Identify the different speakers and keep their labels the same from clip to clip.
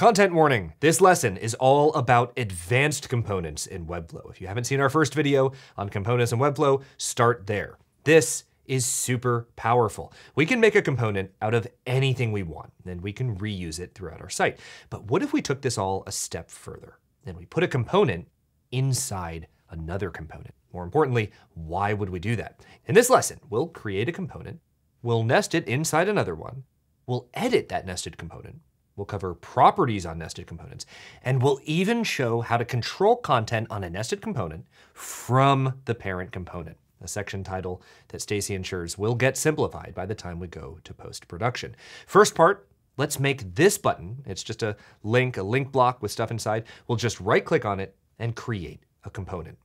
Speaker 1: Content warning. This lesson is all about advanced components in Webflow. If you haven't seen our first video on components in Webflow, start there. This is super powerful. We can make a component out of anything we want, and we can reuse it throughout our site. But what if we took this all a step further? And we put a component inside another component. More importantly, why would we do that? In this lesson, we'll create a component, we'll nest it inside another one, we'll edit that nested component, we'll cover properties on nested components, and we'll even show how to control content on a nested component from the parent component. A section title that Stacy ensures will get simplified by the time we go to post-production. First part, let's make this button, it's just a link, a link block with stuff inside. We'll just right click on it and create a component.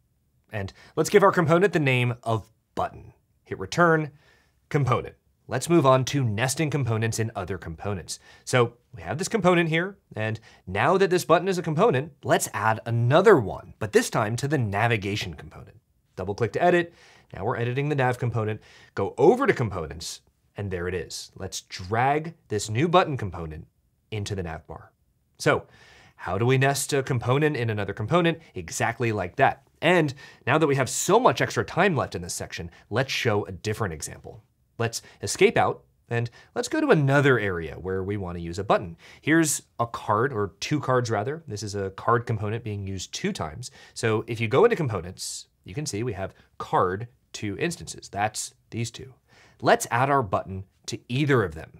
Speaker 1: And let's give our component the name of button. Hit return, component. Let's move on to nesting components in other components. So we have this component here, and now that this button is a component, let's add another one, but this time to the navigation component. Double click to edit, now we're editing the nav component, go over to components, and there it is. Let's drag this new button component into the nav bar. So how do we nest a component in another component? Exactly like that. And now that we have so much extra time left in this section, let's show a different example. Let's escape out and let's go to another area where we want to use a button. Here's a card, or two cards rather. This is a card component being used two times. So if you go into components, you can see we have card two instances. That's these two. Let's add our button to either of them.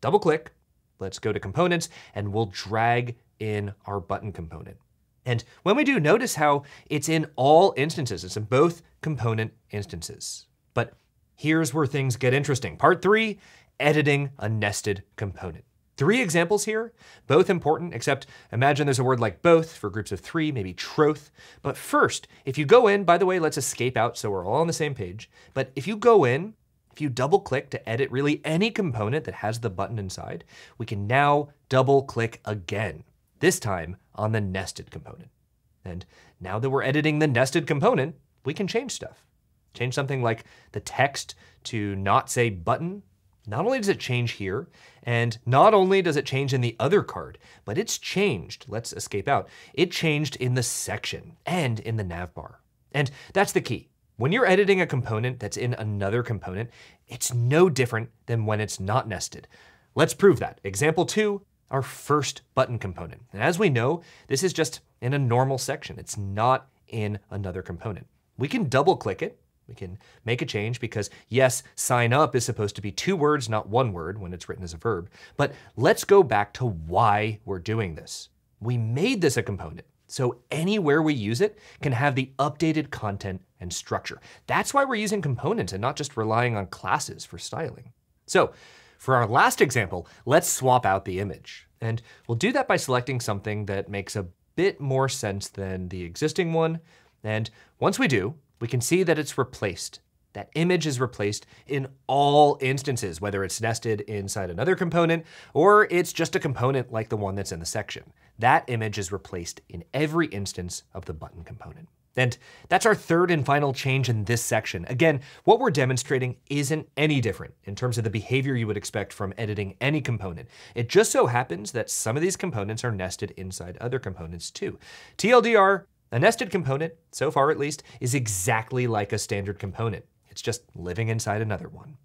Speaker 1: Double click, let's go to components, and we'll drag in our button component. And when we do, notice how it's in all instances. It's in both component instances. But here's where things get interesting. Part three, editing a nested component. Three examples here, both important, except imagine there's a word like both for groups of three, maybe troth. But first, if you go in, by the way, let's escape out so we're all on the same page. But if you go in, if you double click to edit really any component that has the button inside, we can now double click again, this time on the nested component. And now that we're editing the nested component, we can change stuff. Change something like the text to not say button. Not only does it change here, and not only does it change in the other card, but it's changed, let's escape out, it changed in the section and in the navbar. And that's the key. When you're editing a component that's in another component, it's no different than when it's not nested. Let's prove that. Example two, our first button component. And as we know, this is just in a normal section. It's not in another component. We can double click it. We can make a change because yes, sign up is supposed to be two words, not one word when it's written as a verb. But let's go back to why we're doing this. We made this a component. So anywhere we use it can have the updated content and structure. That's why we're using components and not just relying on classes for styling. So for our last example, let's swap out the image. And we'll do that by selecting something that makes a bit more sense than the existing one. And once we do, we can see that it's replaced. That image is replaced in all instances, whether it's nested inside another component or it's just a component like the one that's in the section. That image is replaced in every instance of the button component. And that's our third and final change in this section. Again, what we're demonstrating isn't any different in terms of the behavior you would expect from editing any component. It just so happens that some of these components are nested inside other components too. TLDR, a nested component, so far at least, is exactly like a standard component. It's just living inside another one.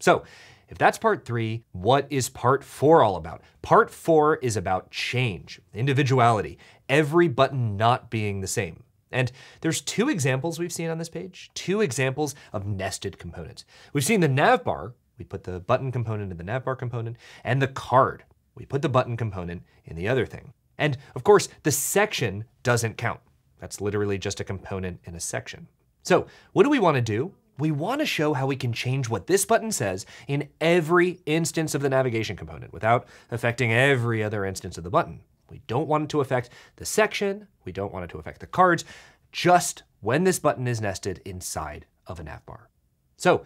Speaker 1: So if that's part three, what is part four all about? Part four is about change, individuality, every button not being the same. And there's two examples we've seen on this page, two examples of nested components. We've seen the navbar, we put the button component in the navbar component, and the card, we put the button component in the other thing. And of course, the section doesn't count. That's literally just a component in a section. So what do we wanna do? We wanna show how we can change what this button says in every instance of the navigation component without affecting every other instance of the button. We don't want it to affect the section. We don't want it to affect the cards, just when this button is nested inside of a navbar. So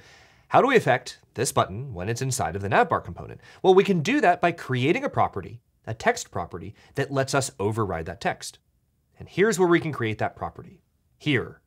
Speaker 1: how do we affect this button when it's inside of the navbar component? Well, we can do that by creating a property, a text property, that lets us override that text. And here's where we can create that property. Here,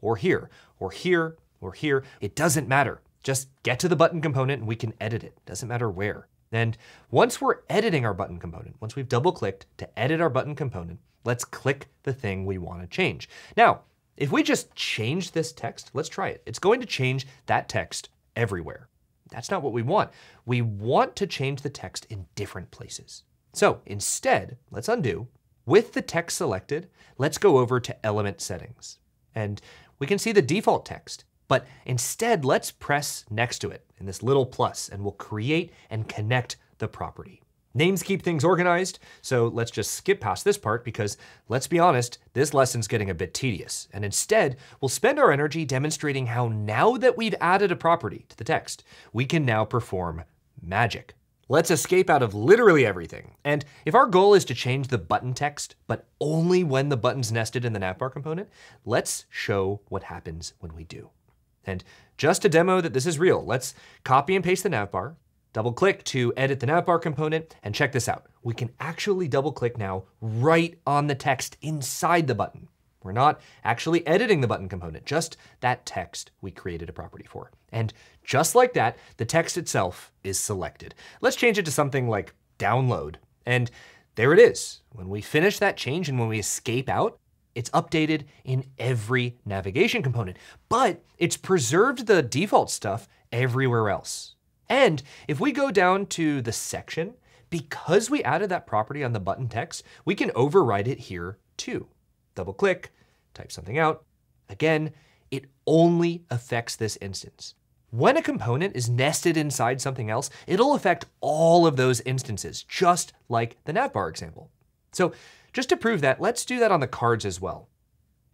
Speaker 1: or here, or here, or here. It doesn't matter. Just get to the button component and we can edit it. Doesn't matter where. And once we're editing our button component, once we've double clicked to edit our button component, let's click the thing we want to change. Now, if we just change this text, let's try it. It's going to change that text everywhere. That's not what we want. We want to change the text in different places. So instead, let's undo. With the text selected, let's go over to element settings. And we can see the default text, but instead let's press next to it in this little plus and we'll create and connect the property. Names keep things organized, so let's just skip past this part because let's be honest, this lesson's getting a bit tedious. And instead, we'll spend our energy demonstrating how now that we've added a property to the text, we can now perform magic. Let's escape out of literally everything. And if our goal is to change the button text, but only when the button's nested in the navbar component, let's show what happens when we do. And just to demo that this is real, let's copy and paste the navbar, Double click to edit the navbar component and check this out. We can actually double click now right on the text inside the button. We're not actually editing the button component, just that text we created a property for. And just like that, the text itself is selected. Let's change it to something like download. And there it is. When we finish that change and when we escape out, it's updated in every navigation component, but it's preserved the default stuff everywhere else. And if we go down to the section, because we added that property on the button text, we can override it here too. Double click, type something out. Again, it only affects this instance. When a component is nested inside something else, it'll affect all of those instances, just like the navbar example. So just to prove that, let's do that on the cards as well.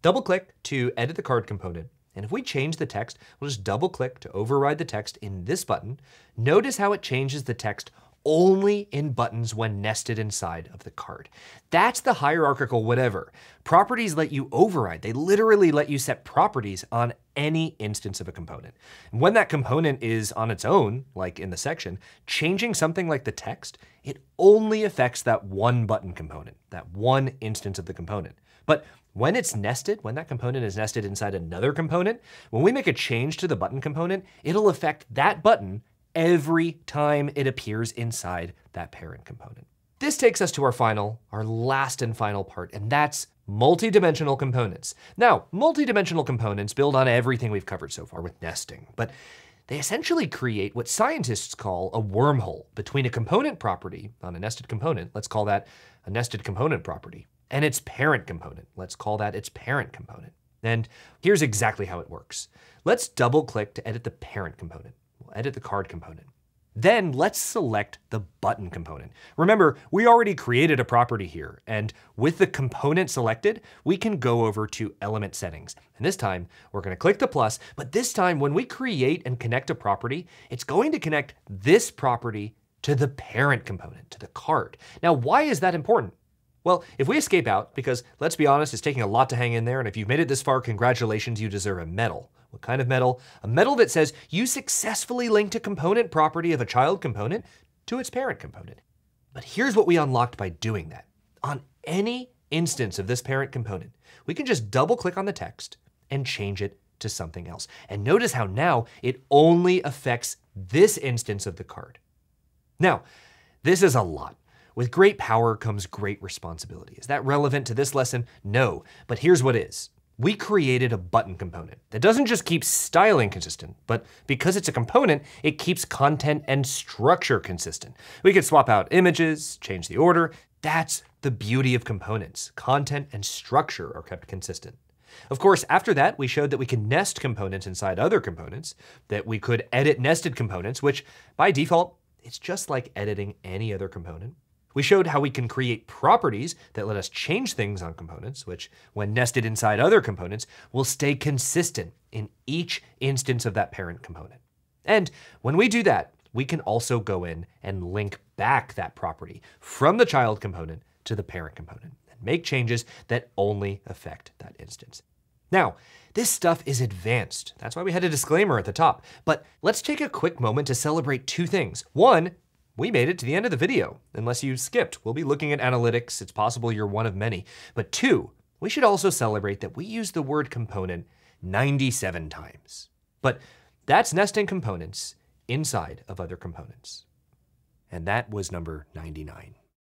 Speaker 1: Double click to edit the card component. And if we change the text, we'll just double click to override the text in this button. Notice how it changes the text only in buttons when nested inside of the card. That's the hierarchical whatever. Properties let you override. They literally let you set properties on any instance of a component. When that component is on its own, like in the section, changing something like the text, it only affects that one button component, that one instance of the component. But when it's nested, when that component is nested inside another component, when we make a change to the button component, it'll affect that button every time it appears inside that parent component. This takes us to our final, our last and final part, and that's multi-dimensional components. Now, multi-dimensional components build on everything we've covered so far with nesting, but they essentially create what scientists call a wormhole between a component property on a nested component, let's call that a nested component property, and its parent component. Let's call that its parent component. And here's exactly how it works. Let's double click to edit the parent component. We'll edit the card component. Then let's select the button component. Remember, we already created a property here, and with the component selected, we can go over to element settings. And this time, we're gonna click the plus, but this time when we create and connect a property, it's going to connect this property to the parent component, to the card. Now, why is that important? Well, if we escape out, because let's be honest, it's taking a lot to hang in there, and if you've made it this far, congratulations, you deserve a medal. What kind of medal? A medal that says you successfully linked a component property of a child component to its parent component. But here's what we unlocked by doing that. On any instance of this parent component, we can just double click on the text and change it to something else. And notice how now it only affects this instance of the card. Now, this is a lot. With great power comes great responsibility. Is that relevant to this lesson? No, but here's what is. We created a button component that doesn't just keep styling consistent, but because it's a component, it keeps content and structure consistent. We could swap out images, change the order. That's the beauty of components. Content and structure are kept consistent. Of course, after that, we showed that we can nest components inside other components, that we could edit nested components, which by default, it's just like editing any other component. We showed how we can create properties that let us change things on components, which when nested inside other components, will stay consistent in each instance of that parent component. And when we do that, we can also go in and link back that property from the child component to the parent component and make changes that only affect that instance. Now, this stuff is advanced. That's why we had a disclaimer at the top. But let's take a quick moment to celebrate two things. One, we made it to the end of the video. Unless you skipped, we'll be looking at analytics. It's possible you're one of many. But two, we should also celebrate that we use the word component 97 times. But that's nesting components inside of other components. and that was number 99.